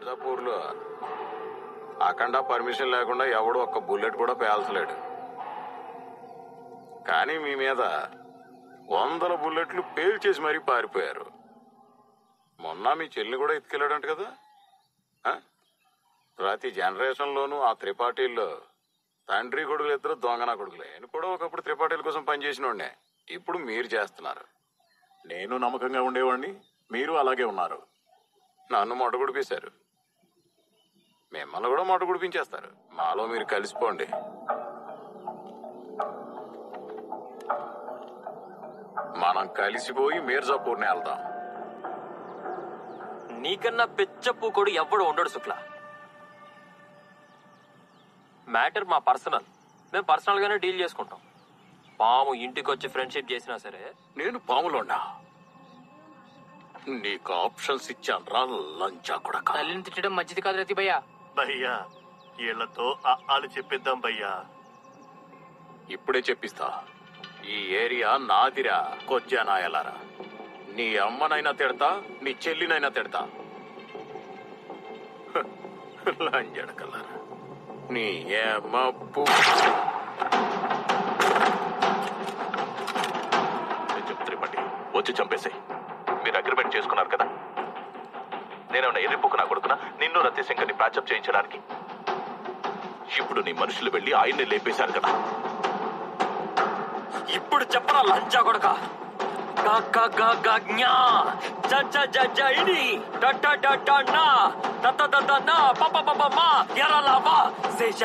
మిర్జాపూర్లో. అఖండ permission లేకుండా ఎవడు ఒక్క బుల్లెట్ కూడా పేల్చలేడు. కానీ మీ మీద వందల బుల్లెట్లు పేల్చేసి మరీ పారిపోయారు. మొన్న మీ చెల్లి కూడా ఎత్తుకెళ్ళాడంట కదా? ప్రతి జనరేషన్లోనూ ఆ త్రిపాఠీల్లో తండ్రి కొడుకులు ఇద్దరు దొంగన కొడుకులే. నేను కూడా ఒకప్పుడు త్రిపాఠీల కోసం పనిచేసిన ఇప్పుడు మీరు చేస్తున్నారు. నేను నమ్మకంగా ఉండేవాడిని మీరు అలాగే ఉన్నారు. నన్ను మొట్టగొడిపేశారు మిమ్మల్ని కూడా మొట గుడిపించేస్తారు. మాలో మీరు కలిసిపోండి. మనం కలిసిపోయి మీర్జాపూర్ని వెళ్దాం. నీకన్నా పెచ్చప్పు కొడు ఎవ్వడు ఉండడు శుక్ల. మ్యాటర్ మా పర్సనల్. మేము పర్సనల్ గానే డీల్ చేసుకుంటాం. పాము ఇంటికి వచ్చి ఫ్రెండ్షిప్ చేసినా సరే నేను పాములోనా? నీకు ఆప్షన్స్ ఇచ్చాను రా లంచా కూడా తల్లిని తిట్టడం మంచిది కాదు రతి భయ్యా వీళ్ళతో ఆలు చెప్పిద్దాం భయ్యా. ఇప్పుడే చెప్పిస్తా. ఈ ఏరియా నాదిరా కొజ్జా నాయలారా నీ అమ్మనైనా తిడతా నీ చెల్లినైనా తిడతా. లంజడకల్లారా నీ అమ్మ పు- నేను చెప్తామండి వచ్చి చంపేసాయి. మీరు అగ్రిమెంట్ చేసుకున్నారు కదా. నేనేమన్నా ఎర్రిపోకు నా కొడుకునా? నిన్ను రత్యశంకర్ని ప్యాచప్ చేయించడానికి. ఇప్పుడు నీ మనుషులు వెళ్ళి ఆయన్ని లేపేశారు కదా. ఇప్పుడు చెప్పరా లంచా కొడక? ఎరలావా గా జ జ డ మా. శేష